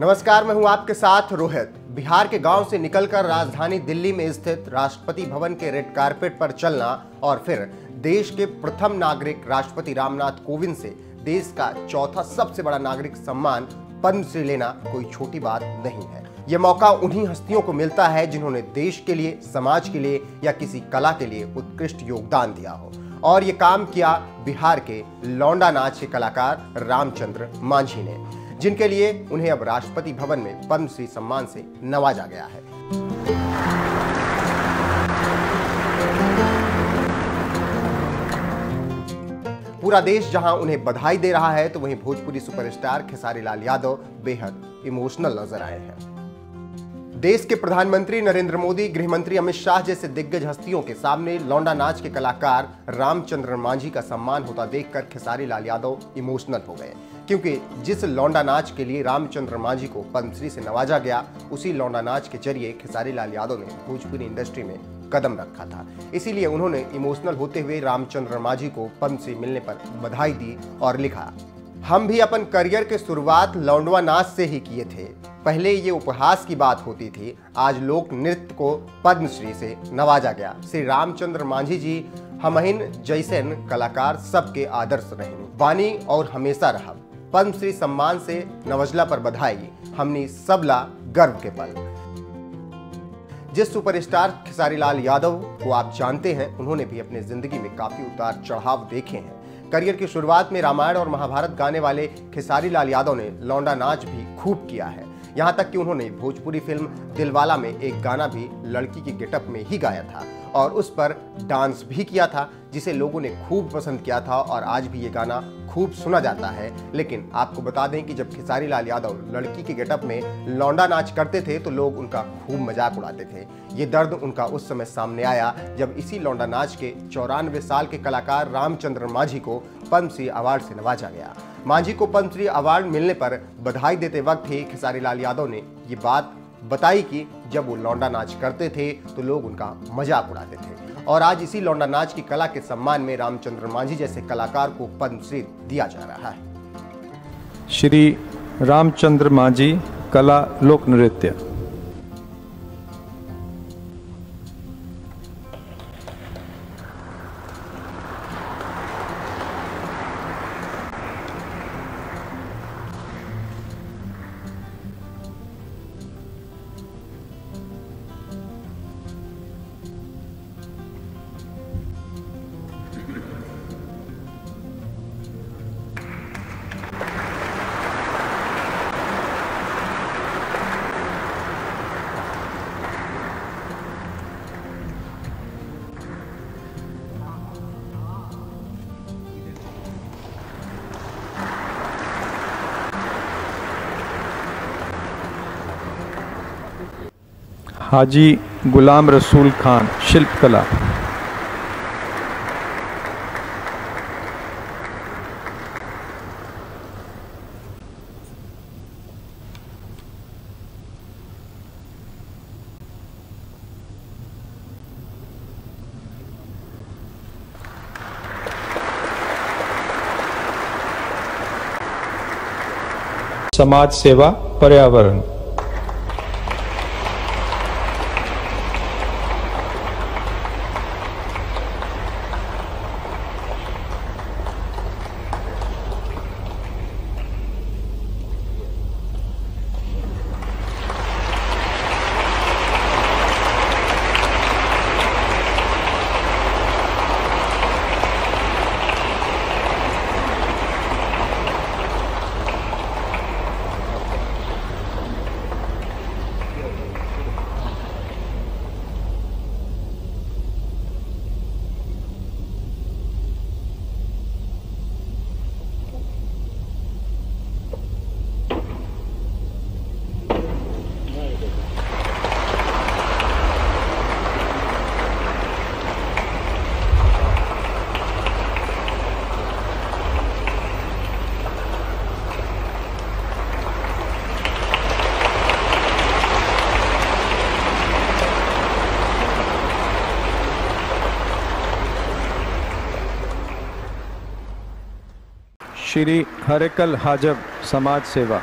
नमस्कार, मैं हूँ आपके साथ रोहित। बिहार के गाँव से निकलकर राजधानी दिल्ली में स्थित राष्ट्रपति भवन के रेड कारपेट पर चलना और फिर देश के प्रथम नागरिक राष्ट्रपति रामनाथ कोविंद से देश का चौथा सबसे बड़ा नागरिक सम्मान पद्मश्री लेना कोई छोटी बात नहीं है। ये मौका उन्हीं हस्तियों को मिलता है जिन्होंने देश के लिए, समाज के लिए या किसी कला के लिए उत्कृष्ट योगदान दिया हो। और ये काम किया बिहार के लौंडा नाच के कलाकार रामचंद्र मांझी ने। जिनके लिए उन्हें अब राष्ट्रपति भवन में पद्मश्री सम्मान से नवाजा गया है। पूरा देश जहाँ उन्हें बधाई दे रहा है तो वहीं भोजपुरी सुपरस्टार खेसारी लाल यादव बेहद इमोशनल नज़र आए हैं। देश के प्रधानमंत्री नरेंद्र मोदी, गृहमंत्री अमित शाह जैसे दिग्गज हस्तियों के सामने लौंडा नाच के कलाकार रामचंद्र मांझी का सम्मान होता देखकर खेसारी लाल यादव इमोशनल हो गए। क्योंकि जिस लौंडा नाच के लिए रामचंद्र मांझी को पद्मश्री से नवाजा गया, उसी लौंडा नाच के ज़रिए खेसारी लाल यादव ने भोजपुरी इंडस्ट्री में कदम रखा था। इसीलिए उन्होंने इमोशनल होते हुए रामचंद्र मांझी को पद्मश्री मिलने पर बधाई दी और लिखा, हम भी अपन करियर के शुरुआत लौंडवा नाच से ही किए थे। पहले ये उपहास की बात होती थी, आज लोक नृत्य को पद्मश्री से नवाजा गया। श्री रामचंद्र मांझी जी हमहिन जैसन कलाकार सबके आदर्श रहे वानी और हमेशा रहा। पद्मश्री सम्मान से नवजला पर बधाई। हमने सबला गर्व के पल। जिस सुपरस्टार खेसारी लाल यादव को आप जानते हैं, उन्होंने भी अपने ज़िंदगी में काफ़ी उतार चढ़ाव देखे हैं। करियर की शुरुआत में रामायण और महाभारत गाने वाले खेसारी लाल यादव ने लौंडा नाच भी खूब किया है। यहाँ तक कि उन्होंने भोजपुरी फ़िल्म दिलवाला में एक गाना भी लड़की की गेटअप में ही गाया था। और उस पर डांस भी किया था, जिसे लोगों ने खूब पसंद किया था और आज भी ये गाना खूब सुना जाता है। लेकिन आपको बता दें कि जब खेसारी लाल यादव लड़की के गेटअप में लौंडा नाच करते थे तो लोग उनका खूब मज़ाक उड़ाते थे। ये दर्द उनका उस समय सामने आया, जब इसी लौंडा नाच के चौरानवे साल के कलाकार रामचंद्र मांझी को पद्मश्री अवार्ड से नवाजा गया। मांझी को पद्मश्री अवार्ड मिलने पर बधाई देते वक्त ही खेसारी लाल यादव ने ये बात बताई कि जब वो लौंडा नाच करते थे तो लोग उनका मज़ाक उड़ाते थे। और आज इसी लौंडा नाच की कला के सम्मान में रामचंद्र मांझी जैसे कलाकार को पद्मश्री दिया जा रहा है। श्री रामचंद्र मांझी, कला, लोक नृत्य। हाजी गुलाम रसूल खान शिल्पकला। समाज सेवा पर्यावरण। श्री हरेकल हाजब समाज सेवा।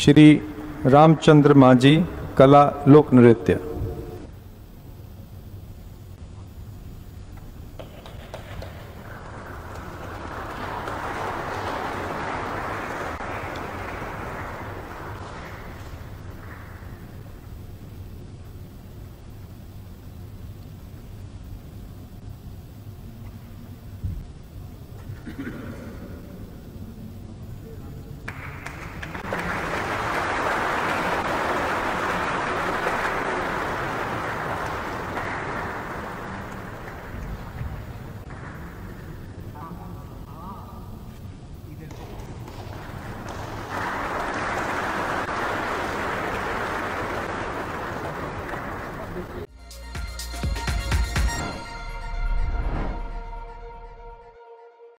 श्री रामचंद्र मांझी कला लोक नृत्य